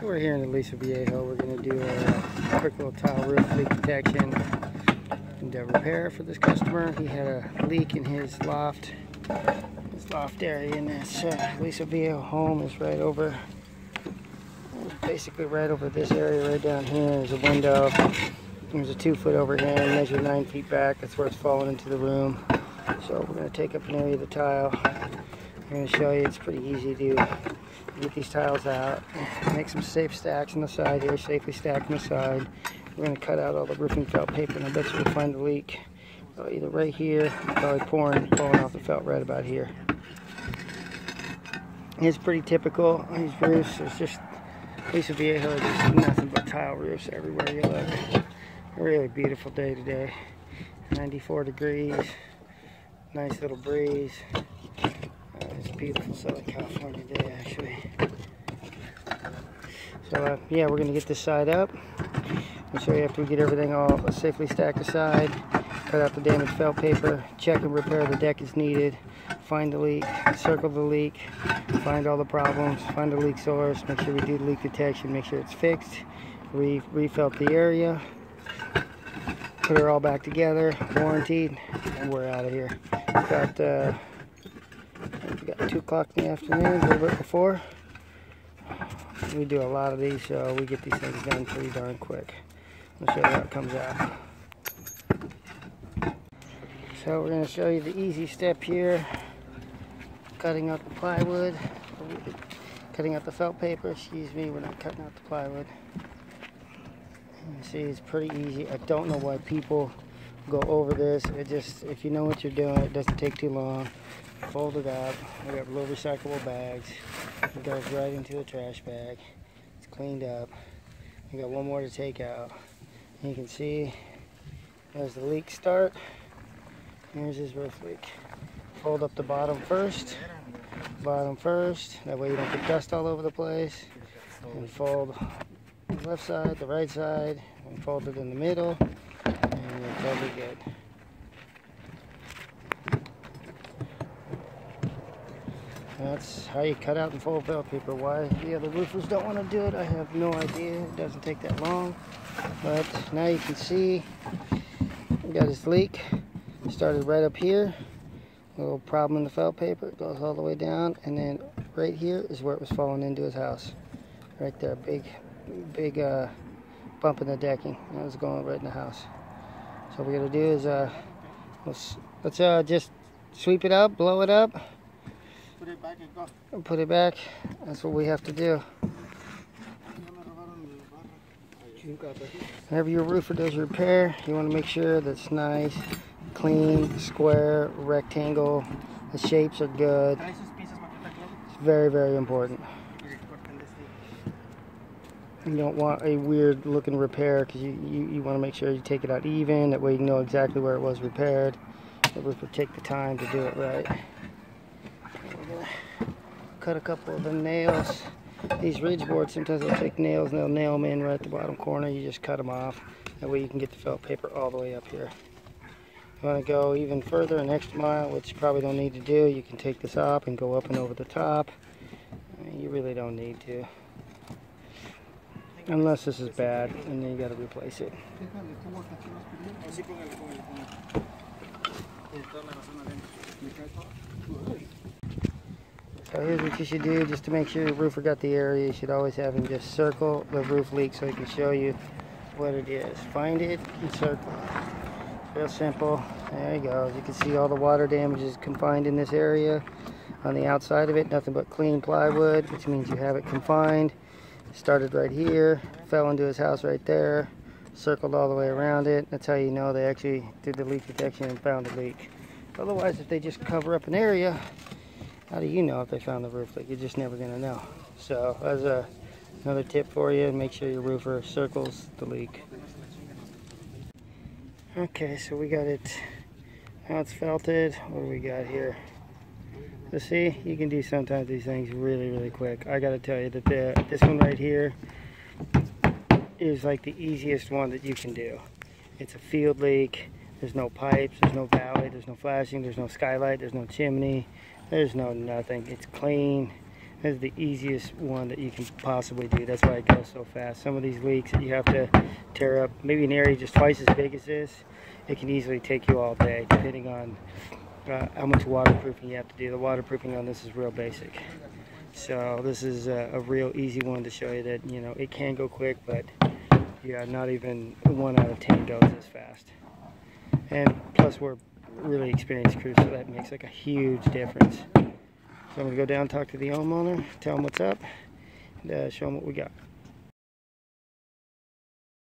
So we're here in Aliso Viejo. We're going to do a quick little tile roof leak detection and repair for this customer. He had a leak in his loft. His loft area in this uh, Aliso Viejo home is right over, basically right over this area right down here. There's a window. There's a two foot overhang, measure nine feet back. That's where it's falling into the room. So we're going to take up an area of the tile. I'm going to show you it's pretty easy to get these tiles out. Make some safe stacks on the side here, safely stacked on the side. We're going to cut out all the roofing felt paper and I bet you we'll find the leak uh, either right here, probably pouring, falling off the felt right about here. It's pretty typical. These roofs, it's just, Aliso Viejo, just nothing but tile roofs everywhere you look. A really beautiful day today. 94 degrees, nice little breeze. Beautiful Southern California day, actually. So, uh, yeah, we're going to get this side up. I'll show you after we get everything all safely stacked aside. Cut out the damaged felt paper. Check and repair the deck as needed. Find the leak. Circle the leak. Find all the problems. Find the leak source. Make sure we do leak detection. Make sure it's fixed. Re refelt the area. Put her all back together. Warranted. And we're out of here. Got... Uh, 2 o'clock in the afternoon, a little bit before. We do a lot of these, so we get these things done pretty darn quick. I'll show you how it comes out. So we're going to show you the easy step here. Cutting out the plywood. Cutting out the felt paper. Excuse me, we're not cutting out the plywood. You see, it's pretty easy. I don't know why people go over this. It just, if you know what you're doing, it doesn't take too long fold it up. We have little recyclable bags. It goes right into the trash bag. It's cleaned up. We got one more to take out. And you can see there's the leak start. Here's his roof leak. Fold up the bottom first. Bottom first. That way you don't get dust all over the place. And fold the left side, the right side, and fold it in the middle. And you're good. That's how you cut out and fold felt paper. Why the other roofers don't want to do it, I have no idea. It doesn't take that long. But now you can see we got this leak. Started right up here. A little problem in the felt paper. It goes all the way down. And then right here is where it was falling into his house. Right there. Big, big uh, bump in the decking. That was going right in the house. So what we got to do is uh, let's, let's uh, just sweep it up, blow it up. Put it back and go. And put it back. That's what we have to do. Whenever your roofer does repair, you want to make sure that's nice, clean, square, rectangle. The shapes are good. It's very, very important. You don't want a weird looking repair because you, you, you want to make sure you take it out even. That way you know exactly where it was repaired. The roofer take the time to do it right we're gonna cut a couple of the nails. These ridge boards, sometimes they'll take nails and they'll nail them in right at the bottom corner. You just cut them off. That way you can get the felt paper all the way up here. You want to go even further, an extra mile, which you probably don't need to do, you can take this up and go up and over the top. You really don't need to. Unless this is bad, and then you got to replace it. So here's what you should do just to make sure your roofer got the area. You should always have him just circle the roof leak so he can show you what it is. Find it and circle it. Real simple. There you go. As you can see all the water damage is confined in this area. On the outside of it, nothing but clean plywood, which means you have it confined. Started right here, fell into his house right there, circled all the way around it. That's how you know they actually did the leak detection and found the leak. Otherwise, if they just cover up an area, how do you know if they found the roof leak? You're just never going to know. So as a, another tip for you, make sure your roofer circles the leak. Okay, so we got it, now it's felted. What do we got here? So see, you can do sometimes these things really, really quick. I got to tell you that the, this one right here is like the easiest one that you can do. It's a field leak. There's no pipes, there's no valley, there's no flashing, there's no skylight, there's no chimney. There's no nothing. It's clean. This is the easiest one that you can possibly do. That's why it goes so fast. Some of these leaks that you have to tear up, maybe an area just twice as big as this, it can easily take you all day, depending on uh, how much waterproofing you have to do. The waterproofing on this is real basic. So this is a, a real easy one to show you that, you know, it can go quick, but yeah, not even one out of 10 goes as fast. And plus we're really experienced crew, so that makes like a huge difference. So I'm gonna go down, talk to the homeowner, tell him what's up, and uh, show him what we got.